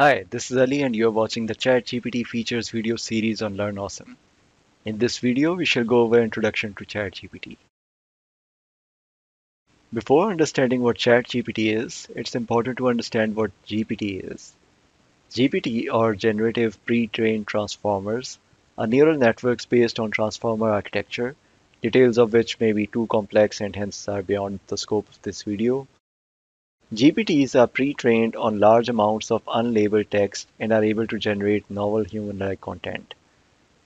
Hi, this is Ali and you're watching the ChatGPT features video series on Learn Awesome. In this video, we shall go over introduction to ChatGPT. Before understanding what ChatGPT is, it's important to understand what GPT is. GPT or Generative Pre-trained Transformers are neural networks based on transformer architecture, details of which may be too complex and hence are beyond the scope of this video. GPTs are pre-trained on large amounts of unlabeled text and are able to generate novel human-like content.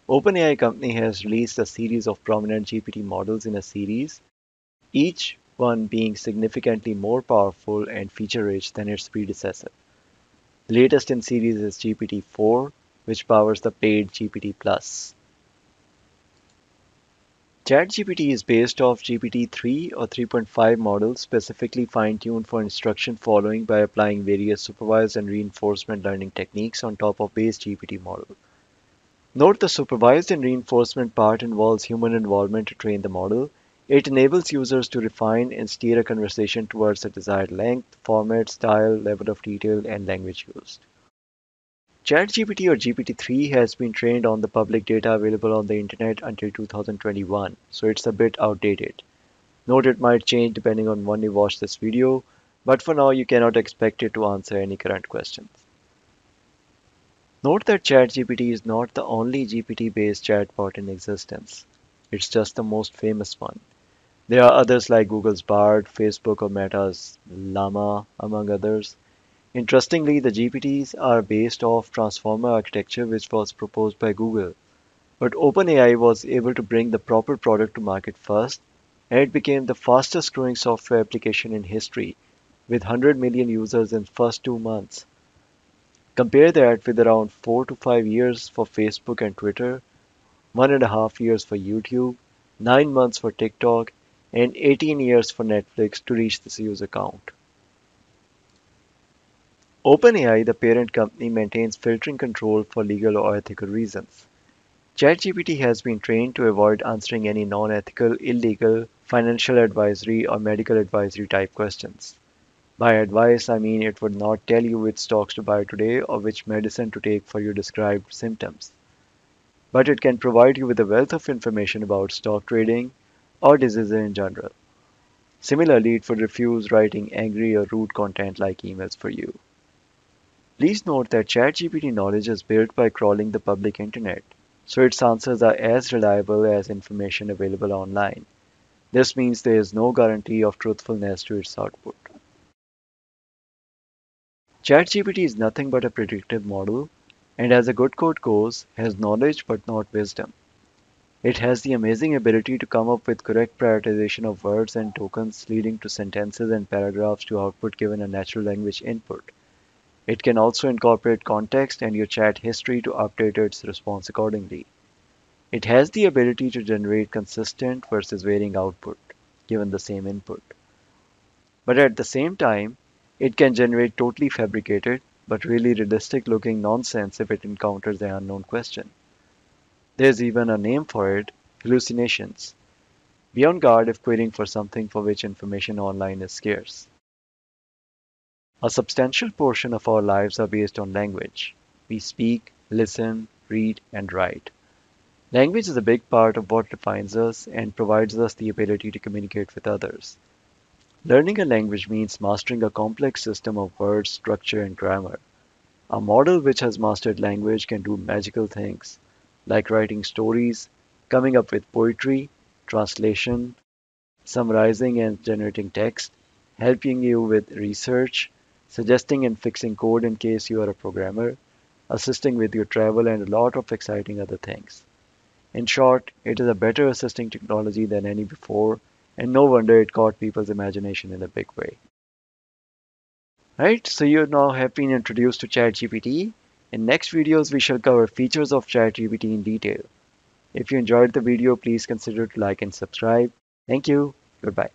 OpenAI company has released a series of prominent GPT models in a series, each one being significantly more powerful and feature-rich than its predecessor. The latest in series is GPT-4, which powers the paid GPT Plus. ChatGPT is based off GPT-3 or 3.5 models specifically fine-tuned for instruction following by applying various supervised and reinforcement learning techniques on top of base GPT model. Note the supervised and reinforcement part involves human involvement to train the model. It enables users to refine and steer a conversation towards a desired length, format, style, level of detail, and language used. ChatGPT or GPT-3 has been trained on the public data available on the internet until 2021, so it's a bit outdated. Note it might change depending on when you watch this video, but for now you cannot expect it to answer any current questions. Note that ChatGPT is not the only GPT-based chatbot in existence. It's just the most famous one. There are others like Google's Bard, Facebook or Meta's Llama, among others. Interestingly, the GPTs are based off transformer architecture which was proposed by Google. But OpenAI was able to bring the proper product to market first, and it became the fastest growing software application in history, with 100 million users in first two months. Compare that with around 4 to 5 years for Facebook and Twitter, one and a half years for YouTube, 9 months for TikTok, and 18 years for Netflix to reach this user count. OpenAI, the parent company, maintains filtering control for legal or ethical reasons. ChatGPT has been trained to avoid answering any non-ethical, illegal, financial advisory or medical advisory type questions. By advice, I mean it would not tell you which stocks to buy today or which medicine to take for your described symptoms. But it can provide you with a wealth of information about stock trading or diseases in general. Similarly, it would refuse writing angry or rude content like emails for you. Please note that ChatGPT knowledge is built by crawling the public internet, so its answers are as reliable as information available online. This means there is no guarantee of truthfulness to its output. ChatGPT is nothing but a predictive model, and as a good code goes, has knowledge but not wisdom. It has the amazing ability to come up with correct prioritization of words and tokens leading to sentences and paragraphs to output given a natural language input. It can also incorporate context and your chat history to update its response accordingly. It has the ability to generate consistent versus varying output, given the same input. But at the same time, it can generate totally fabricated, but really realistic looking nonsense if it encounters an unknown question. There's even a name for it, hallucinations. Be on guard if querying for something for which information online is scarce. A substantial portion of our lives are based on language. We speak, listen, read, and write. Language is a big part of what defines us and provides us the ability to communicate with others. Learning a language means mastering a complex system of words, structure, and grammar. A model which has mastered language can do magical things, like writing stories, coming up with poetry, translation, summarizing and generating text, helping you with research, suggesting and fixing code in case you are a programmer, assisting with your travel, and a lot of exciting other things. In short, it is a better assisting technology than any before, and no wonder it caught people's imagination in a big way. Right, so you now have been introduced to ChatGPT. In next videos, we shall cover features of ChatGPT in detail. If you enjoyed the video, please consider to like and subscribe. Thank you. Goodbye.